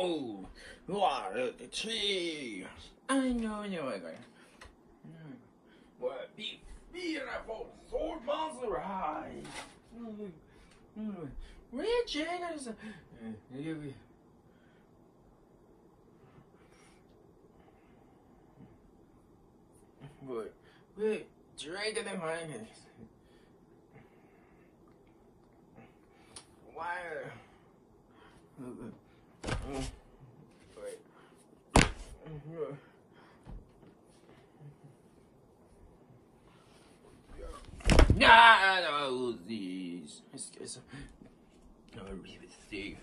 Behold, what the tree. I know, know, I know. What be beautiful sword monster eyes. Red Jaggers. What? Wait, drinking in my some. No, really see.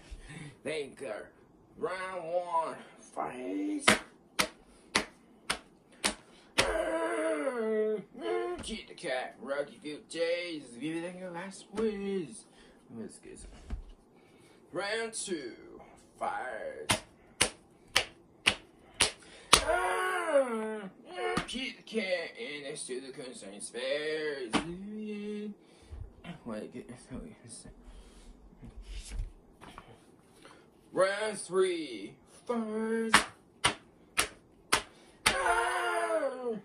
Think uh, round one, fight. Keep the cat, Rocky Field Days, everything your last whiz. Let's get some. Round two, fight. Keep the cat in next to the concerned spares. Get Round three, first. Oh,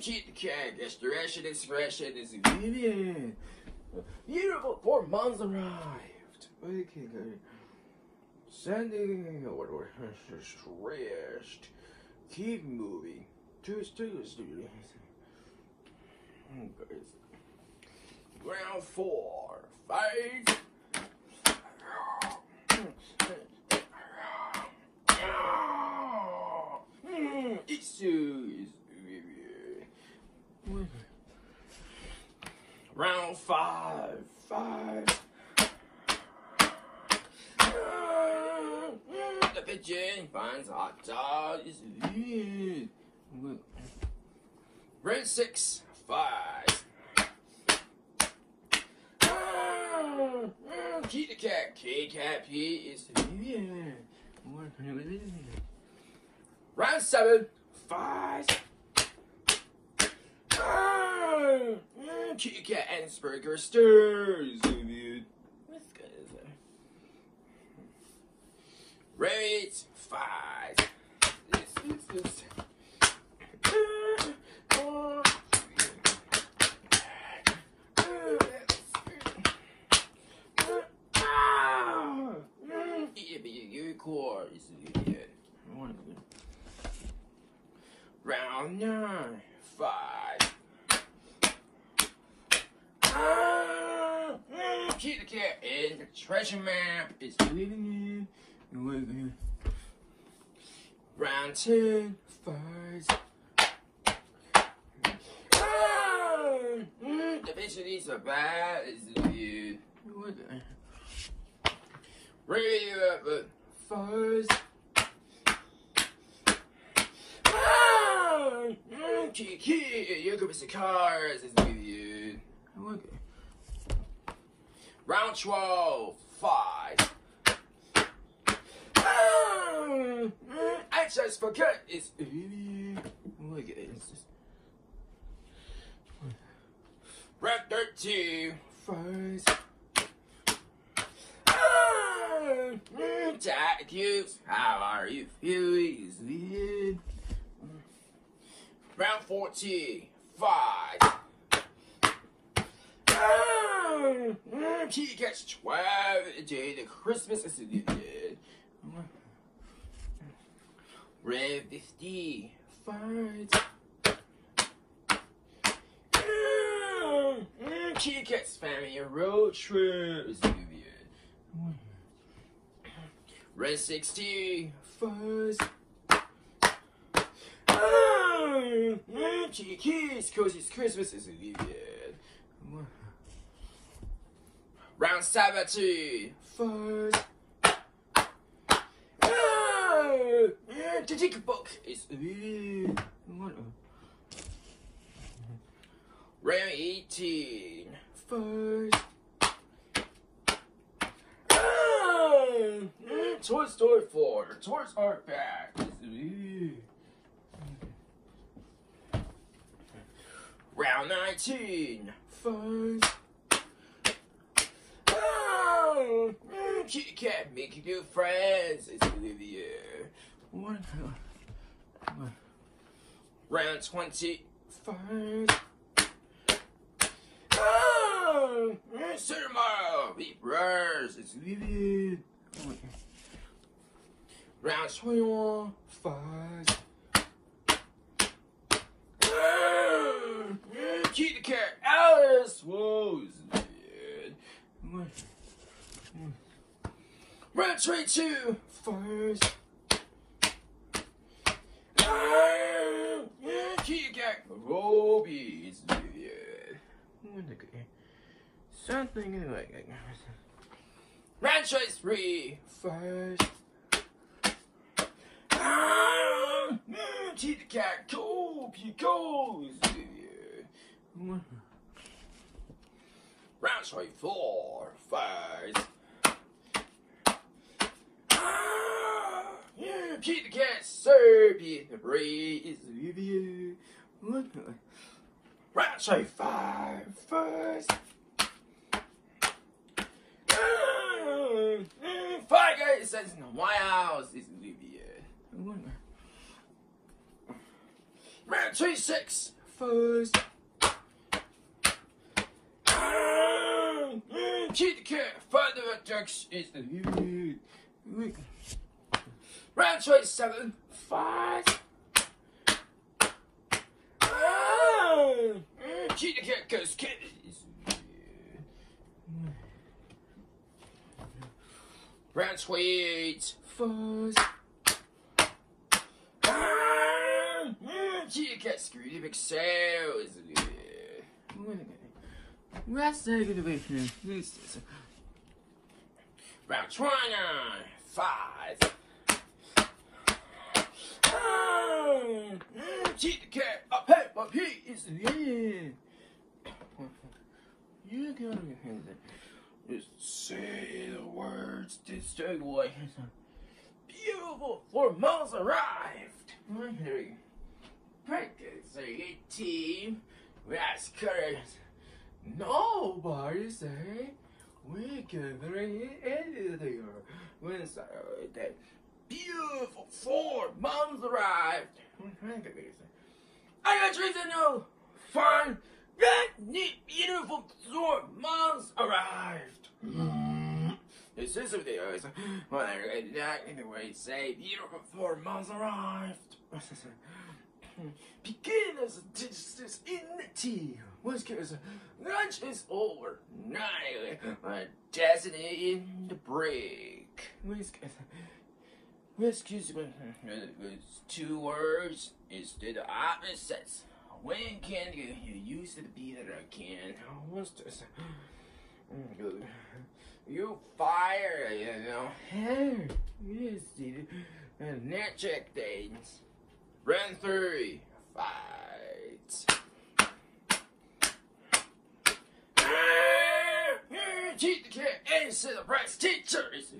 Keep the cat, expression, expression is Beautiful, four months arrived. Okay, good. Sending oh, order, stressed. Keep moving. Two studios. Round four. Fight. Mm, Issues. Round five. Five. The pigeon finds hot dog. Round six. Five. The cat. K cat P is the baby. Round seven. Five. Ah, Kitty Cat and Ensberger stirs. This guy is there. Rate five. This is this. Round nine, five. Ah, mm, Keep the cat in the treasure map is leaving you. Round ten, five. Ah, mm, The bitch needs a bad is you. What the? At first. Kiki, you could be cars is you. Okay. Round 12, 5. I just forget it's Look at this. Round 13, 5. Jack Hughes, how are you feeling? Round 14, 5. Ah, he gets 12 day the Christmas is good. Round 50, 5. Ah, he gets family road trip Round 60, 5. Kitty kiss, cause it's Christmas is good. Round 70, first. The ticket book is Round 18, first. Toy Story 4, Toys are back. Round 19. First. Oh, kitty cat, making new friends. It's Olivia. What? what? Round 25. Oh. It's Olivia. Round 21. Five. Kitty cat, Alice. Whoa. Round 22. First. Kitty cat, Roby. It's Olivia. Something like that. Round 23. First. Kitty cat, go, goes. Round 24, five. Kitty cat, Serbian, the breeze. Round 25, first. Five ah! guys says in my house is Olivia. Round 26, first. Kitty cat, father attacks is Olivia. Round 27, five. Kitty cat goes kitties. Round 28, fuzz. Cat screwed big sales. Let's take it away from Round 29, five. Cheat the cat, hey, up he is yeah. You gotta just say the words this boy. Beautiful four miles arrived. Practice a team. That's correct. Nobody say we can bring anything when that beautiful four moms arrived. I got trees to know. Fun. That neat, beautiful four moms arrived. This is what they always well, that in the way say beautiful four moms arrived. Beginners distance in the tea. What's because lunch is over. My destiny in the break. What's Excuse me. It's two words instead of opposites. When can you, you used to be that I can? What's this? Mm, you fire, you know. Hey, yes, dude. Net check Run three. Fights. Cheat the cat and celebrate teachers.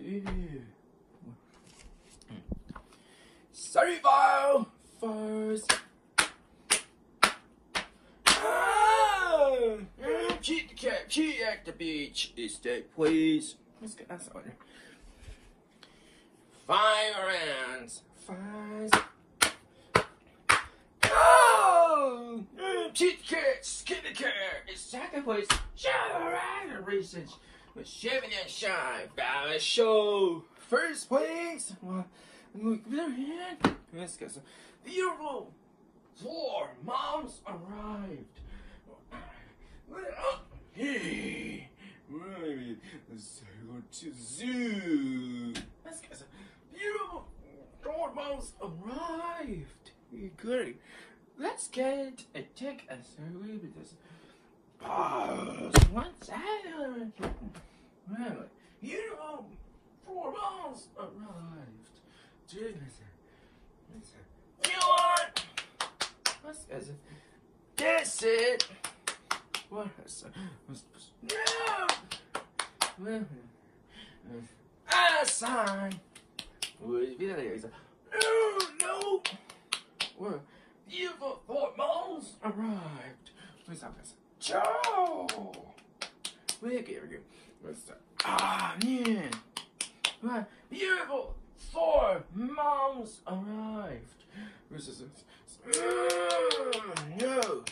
Survival first. Oh, cheat the cat, cheat at the beach. Stay, please. Let's get that started. Five rounds. Five. Oh! Cheat cat, skip the. It's place. Shower and research. With Chevy and Shine. Balance show. First place. Well, Look, hand. Yes, guys. Beautiful. Four moms arrived. Hey, let's go to zoo. Yes, guys. Beautiful. Four moms arrived. Good. Let's get a take a survey with this. Pause. What's that? Beautiful. Four moms arrived. Dude, listen. Listen. You want? What's this? That's it. What is it? No! A sign. Wieder der No, no. Well, beautiful Fort Moles arrived. Up, guys? Joe. Wait, here that? Ah, man. My beautiful four moms arrived. Is Mm, no.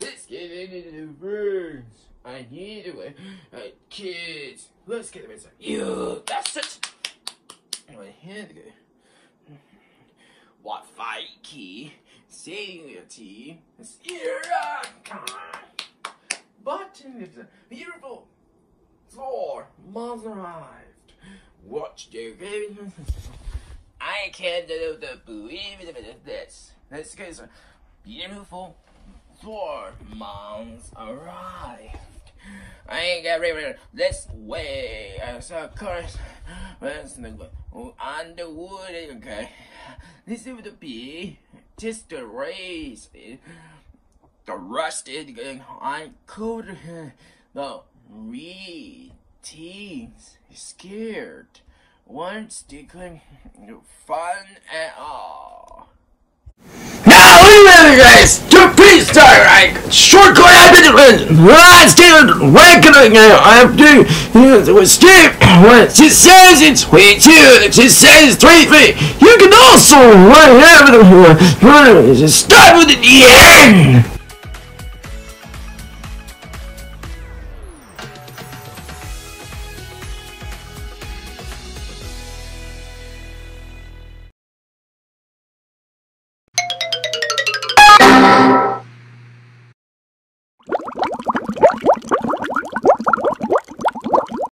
Let's get into the rooms. I need wait. Uh, kids, let's get them inside. You, that's it. Right here they go. What fight key? Your team. Here. Button is a beautiful floor. Moms arrived. Watch the game. I can't the believe it this. This is a beautiful floor. Moms arrived. I ain't got ready. Let's wait. I saw cars. On the wood. Okay. This would be just the race. The rusted. I could. The teens scared. Once they couldn't fun at all. Now, guys, to please start, right? Shortcut happened. Let's get reckoning. I have to with Steve. When she says it's way two, she says three three. You can also whatever the just start with the end.